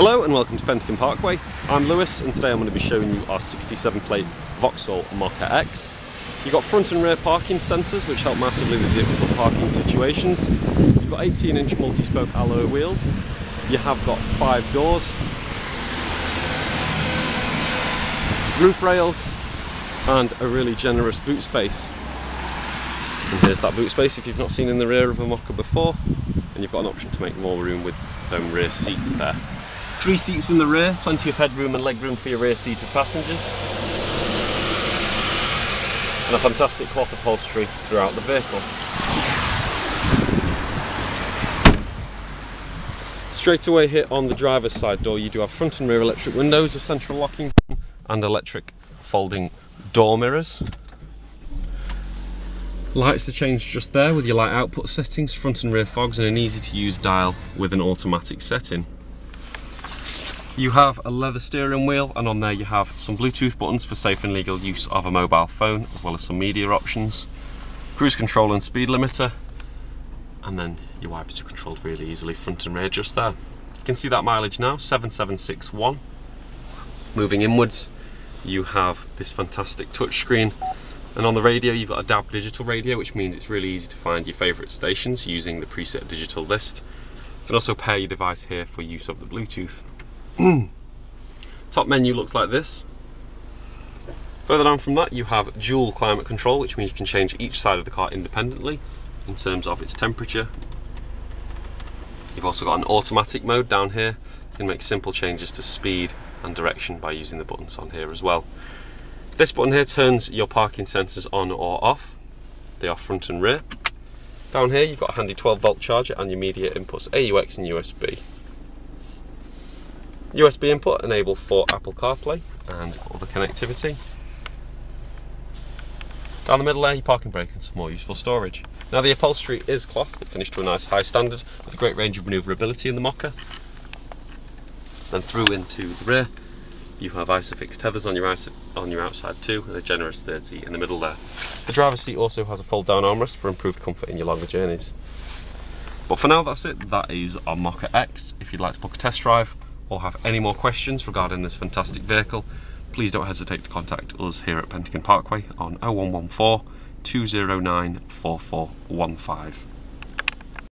Hello and welcome to Pentagon Parkway. I'm Lewis and today I'm going to be showing you our 67 plate Vauxhall Mokka X. You've got front and rear parking sensors which help massively with difficult parking situations. You've got 18 inch multi-spoke alloy wheels. You have got five doors, roof rails and a really generous boot space. And here's that boot space if you've not seen in the rear of a Mokka before and you've got an option to make more room with them rear seats there. Three seats in the rear, plenty of headroom and legroom for your rear seated passengers. And a fantastic cloth upholstery throughout the vehicle. Straight away here on the driver's side door you do have front and rear electric windows, a central locking and electric folding door mirrors. Lights are changed just there with your light output settings, front and rear fogs and an easy to use dial with an automatic setting. You have a leather steering wheel and on there you have some Bluetooth buttons for safe and legal use of a mobile phone as well as some media options, cruise control and speed limiter and then your wipers are controlled really easily front and rear just there. You can see that mileage now, 7761. Moving inwards you have this fantastic touchscreen and on the radio you've got a DAB digital radio which means it's really easy to find your favourite stations using the preset digital list. You can also pair your device here for use of the Bluetooth. Top menu looks like this. Further down from that you have dual climate control which means you can change each side of the car independently in terms of its temperature. You've also got an automatic mode down here. You can make simple changes to speed and direction by using the buttons on here as well. This button here turns your parking sensors on or off. They are front and rear. Down here you've got a handy 12 volt charger and your media inputs AUX and USB. USB input enabled for Apple CarPlay and other connectivity. Down the middle there, your parking brake and some more useful storage. Now the upholstery is cloth, finished to a nice high standard with a great range of manoeuvrability in the Mokka. Then through into the rear, you have Isofix tethers on your on your outside too, and a generous third seat in the middle there. The driver's seat also has a fold-down armrest for improved comfort in your longer journeys. But for now, that's it. That is our Mokka X. If you'd like to book a test drive, or have any more questions regarding this fantastic vehicle, please don't hesitate to contact us here at Pentagon Parkway on 0114 209 4415.